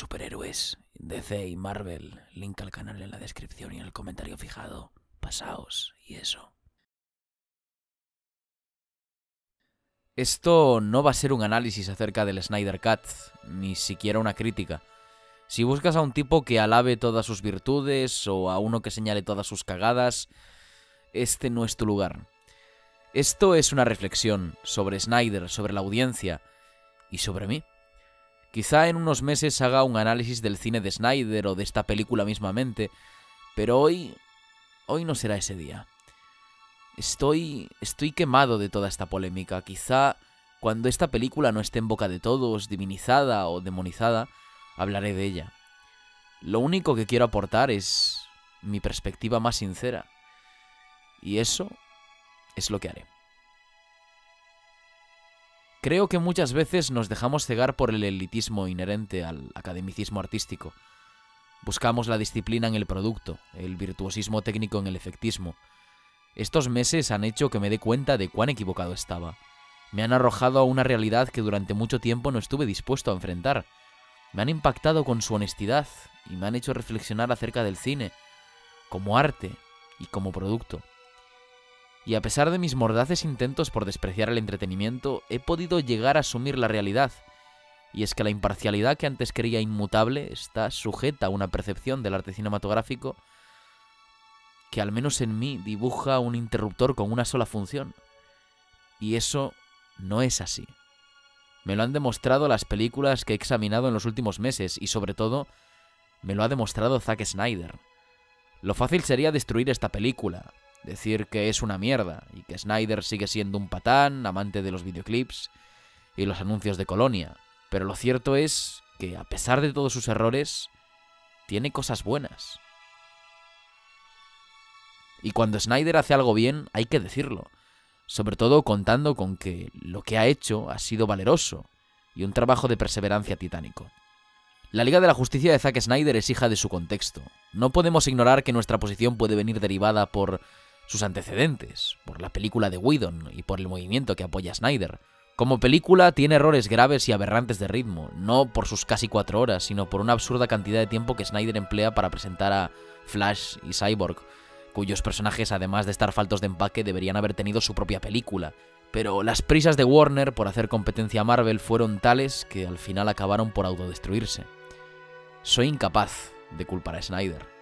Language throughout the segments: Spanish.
superhéroes, DC y Marvel. Link al canal en la descripción y en el comentario fijado. Pasaos y eso. Esto no va a ser un análisis acerca del Snyder Cut, ni siquiera una crítica. Si buscas a un tipo que alabe todas sus virtudes o a uno que señale todas sus cagadas, este no es tu lugar. Esto es una reflexión sobre Snyder, sobre la audiencia y sobre mí. Quizá en unos meses haga un análisis del cine de Snyder o de esta película mismamente, pero hoy hoy no será ese día. Estoy estoy quemado de toda esta polémica. Quizá cuando esta película no esté en boca de todos, divinizada o demonizada, hablaré de ella. Lo único que quiero aportar es mi perspectiva más sincera. Y eso es lo que haré. Creo que muchas veces nos dejamos cegar por el elitismo inherente al academicismo artístico. Buscamos la disciplina en el producto, el virtuosismo técnico en el efectismo. Estos meses han hecho que me dé cuenta de cuán equivocado estaba. Me han arrojado a una realidad que durante mucho tiempo no estuve dispuesto a enfrentar. Me han impactado con su honestidad y me han hecho reflexionar acerca del cine, como arte y como producto. Y a pesar de mis mordaces intentos por despreciar el entretenimiento, he podido llegar a asumir la realidad. Y es que la imparcialidad que antes creía inmutable está sujeta a una percepción del arte cinematográfico que al menos en mí dibuja un interruptor con una sola función. Y eso no es así. Me lo han demostrado las películas que he examinado en los últimos meses y sobre todo me lo ha demostrado Zack Snyder. Lo fácil sería destruir esta película, decir que es una mierda y que Snyder sigue siendo un patán, amante de los videoclips y los anuncios de Colonia. Pero lo cierto es que a pesar de todos sus errores, tiene cosas buenas. Y cuando Snyder hace algo bien, hay que decirlo. Sobre todo contando con que lo que ha hecho ha sido valeroso y un trabajo de perseverancia titánico. La Liga de la Justicia de Zack Snyder es hija de su contexto. No podemos ignorar que nuestra posición puede venir derivada por sus antecedentes, por la película de Whedon y por el movimiento que apoya Snyder. Como película tiene errores graves y aberrantes de ritmo, no por sus casi cuatro horas, sino por una absurda cantidad de tiempo que Snyder emplea para presentar a Flash y Cyborg, cuyos personajes además de estar faltos de empaque deberían haber tenido su propia película. Pero las prisas de Warner por hacer competencia a Marvel fueron tales que al final acabaron por autodestruirse. Soy incapaz de culpar a Snyder.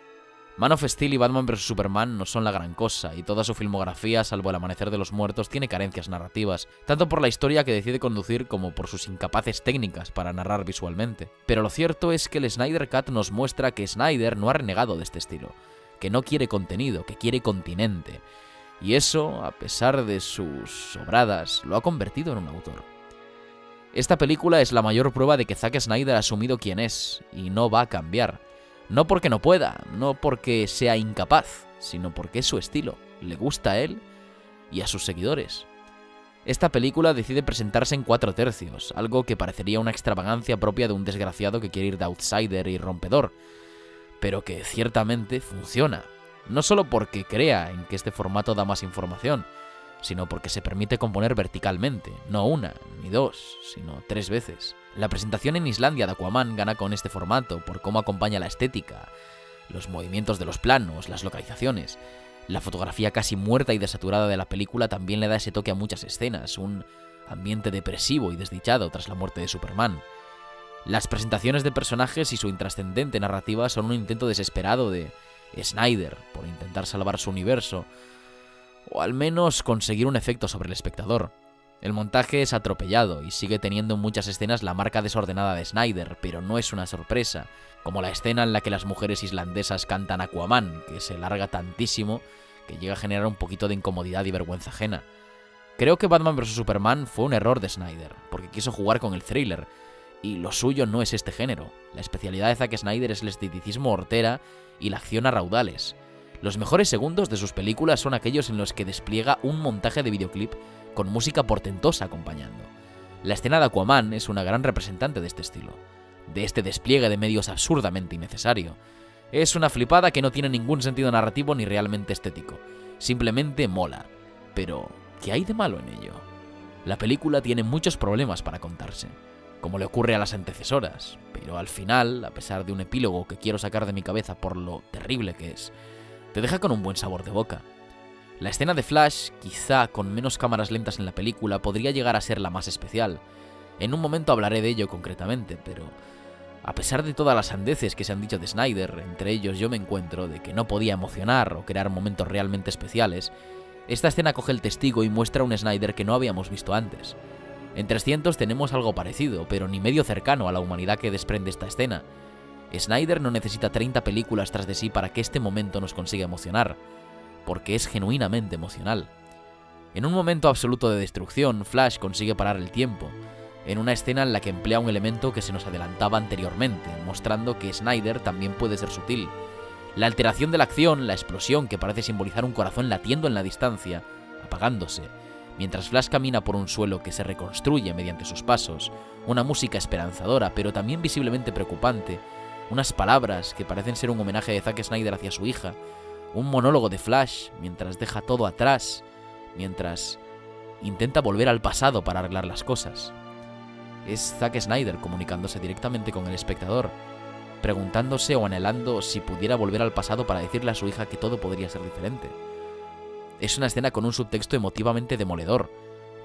Man of Steel y Batman vs. Superman no son la gran cosa, y toda su filmografía, salvo El Amanecer de los Muertos, tiene carencias narrativas, tanto por la historia que decide conducir como por sus incapaces técnicas para narrar visualmente. Pero lo cierto es que el Snyder Cut nos muestra que Snyder no ha renegado de este estilo, que no quiere contenido, que quiere continente. Y eso, a pesar de sus sobradas, lo ha convertido en un autor. Esta película es la mayor prueba de que Zack Snyder ha asumido quién es, y no va a cambiar. No porque no pueda, no porque sea incapaz, sino porque es su estilo, le gusta a él y a sus seguidores. Esta película decide presentarse en cuatro tercios, algo que parecería una extravagancia propia de un desgraciado que quiere ir de outsider y rompedor, pero que ciertamente funciona, no solo porque crea en que este formato da más información, sino porque se permite componer verticalmente, no una, ni dos, sino tres veces. La presentación en Islandia de Aquaman gana con este formato por cómo acompaña la estética, los movimientos de los planos, las localizaciones. La fotografía casi muerta y desaturada de la película también le da ese toque a muchas escenas, un ambiente depresivo y desdichado tras la muerte de Superman. Las presentaciones de personajes y su intrascendente narrativa son un intento desesperado de Snyder por intentar salvar su universo, o al menos conseguir un efecto sobre el espectador. El montaje es atropellado y sigue teniendo en muchas escenas la marca desordenada de Snyder, pero no es una sorpresa, como la escena en la que las mujeres islandesas cantan Aquaman, que se larga tantísimo que llega a generar un poquito de incomodidad y vergüenza ajena. Creo que Batman vs. Superman fue un error de Snyder, porque quiso jugar con el thriller, y lo suyo no es este género. La especialidad de Zack Snyder es el esteticismo hortera y la acción a raudales. Los mejores segundos de sus películas son aquellos en los que despliega un montaje de videoclip con música portentosa acompañando. La escena de Aquaman es una gran representante de este estilo, de este despliegue de medios absurdamente innecesario. Es una flipada que no tiene ningún sentido narrativo ni realmente estético. Simplemente mola. Pero, ¿qué hay de malo en ello? La película tiene muchos problemas para contarse, como le ocurre a las antecesoras, pero al final, a pesar de un epílogo que quiero sacar de mi cabeza por lo terrible que es, te deja con un buen sabor de boca. La escena de Flash, quizá con menos cámaras lentas en la película, podría llegar a ser la más especial. En un momento hablaré de ello concretamente, pero a pesar de todas las sandeces que se han dicho de Snyder, entre ellos yo me encuentro de que no podía emocionar o crear momentos realmente especiales, esta escena coge el testigo y muestra un Snyder que no habíamos visto antes. En 300 tenemos algo parecido, pero ni medio cercano a la humanidad que desprende esta escena. Snyder no necesita 30 películas tras de sí para que este momento nos consiga emocionar, porque es genuinamente emocional. En un momento absoluto de destrucción, Flash consigue parar el tiempo, en una escena en la que emplea un elemento que se nos adelantaba anteriormente, mostrando que Snyder también puede ser sutil. La alteración de la acción, la explosión que parece simbolizar un corazón latiendo en la distancia, apagándose, mientras Flash camina por un suelo que se reconstruye mediante sus pasos, una música esperanzadora pero también visiblemente preocupante, unas palabras que parecen ser un homenaje de Zack Snyder hacia su hija, un monólogo de Flash mientras deja todo atrás, mientras intenta volver al pasado para arreglar las cosas es Zack Snyder comunicándose directamente con el espectador, preguntándose o anhelando si pudiera volver al pasado para decirle a su hija que todo podría ser diferente. Es una escena con un subtexto emotivamente demoledor,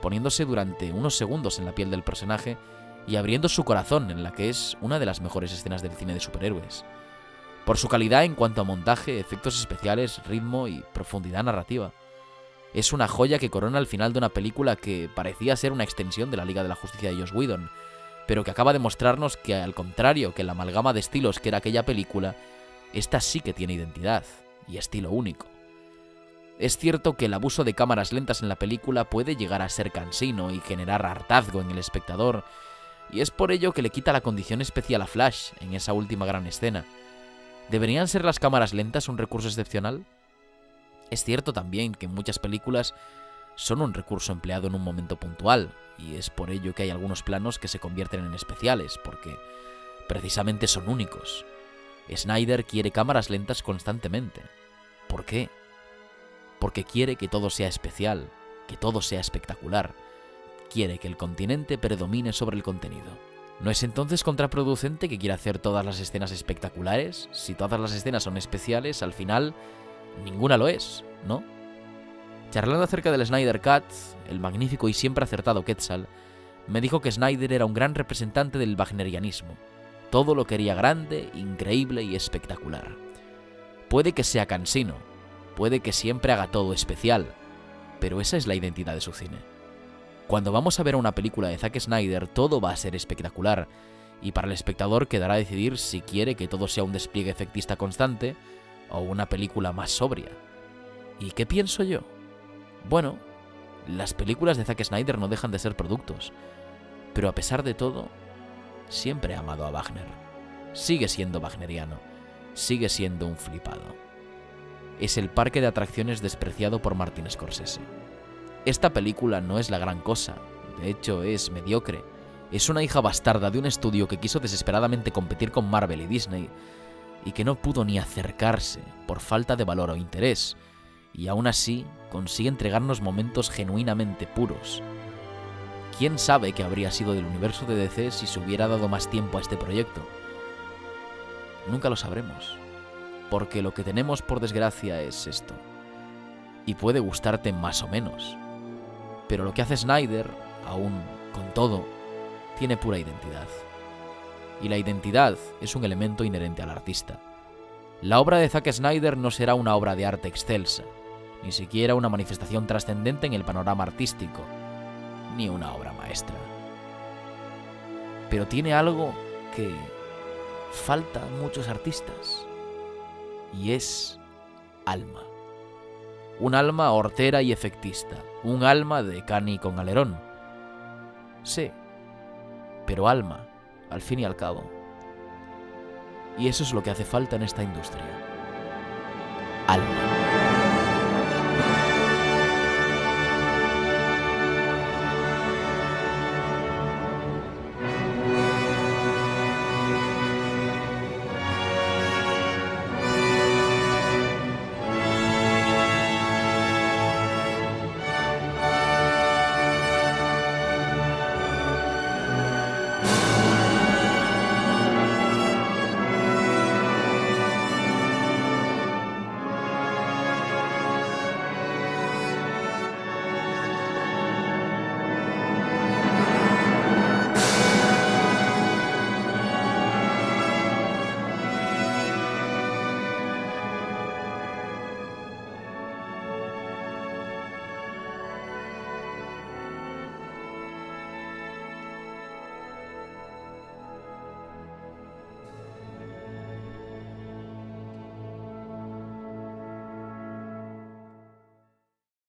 poniéndose durante unos segundos en la piel del personaje y abriendo su corazón en la que es una de las mejores escenas del cine de superhéroes. Por su calidad en cuanto a montaje, efectos especiales, ritmo y profundidad narrativa. Es una joya que corona el final de una película que parecía ser una extensión de la Liga de la Justicia de Josh Whedon, pero que acaba de mostrarnos que al contrario que la amalgama de estilos que era aquella película, esta sí que tiene identidad y estilo único. Es cierto que el abuso de cámaras lentas en la película puede llegar a ser cansino y generar hartazgo en el espectador, y es por ello que le quita la condición especial a Flash en esa última gran escena. ¿Deberían ser las cámaras lentas un recurso excepcional? Es cierto también que muchas películas son un recurso empleado en un momento puntual, y es por ello que hay algunos planos que se convierten en especiales, porque precisamente son únicos. Snyder quiere cámaras lentas constantemente. ¿Por qué? Porque quiere que todo sea especial, que todo sea espectacular. Quiere que el continente predomine sobre el contenido. ¿No es entonces contraproducente que quiera hacer todas las escenas espectaculares? Si todas las escenas son especiales, al final ninguna lo es, ¿no? Charlando acerca del Snyder Cut, el magnífico y siempre acertado Quetzal, me dijo que Snyder era un gran representante del wagnerianismo. Todo lo quería grande, increíble y espectacular. Puede que sea cansino, puede que siempre haga todo especial, pero esa es la identidad de su cine. Cuando vamos a ver una película de Zack Snyder, todo va a ser espectacular, y para el espectador quedará decidir si quiere que todo sea un despliegue efectista constante o una película más sobria. ¿Y qué pienso yo? Bueno, las películas de Zack Snyder no dejan de ser productos, pero a pesar de todo, siempre he amado a Wagner. Sigue siendo wagneriano, sigue siendo un flipado. Es el parque de atracciones despreciado por Martin Scorsese. Esta película no es la gran cosa, de hecho es mediocre. Es una hija bastarda de un estudio que quiso desesperadamente competir con Marvel y Disney, y que no pudo ni acercarse por falta de valor o interés, y aún así consigue entregarnos momentos genuinamente puros. ¿Quién sabe qué habría sido del universo de DC si se hubiera dado más tiempo a este proyecto? Nunca lo sabremos, porque lo que tenemos por desgracia es esto. Y puede gustarte más o menos. Pero lo que hace Snyder, aún con todo, tiene pura identidad y la identidad es un elemento inherente al artista. La obra de Zack Snyder no será una obra de arte excelsa, ni siquiera una manifestación trascendente en el panorama artístico, ni una obra maestra. Pero tiene algo que falta muchos artistas, y es alma. Un alma hortera y efectista, un alma de cani con alerón. Sí, pero alma al fin y al cabo. Y eso es lo que hace falta en esta industria. Alma.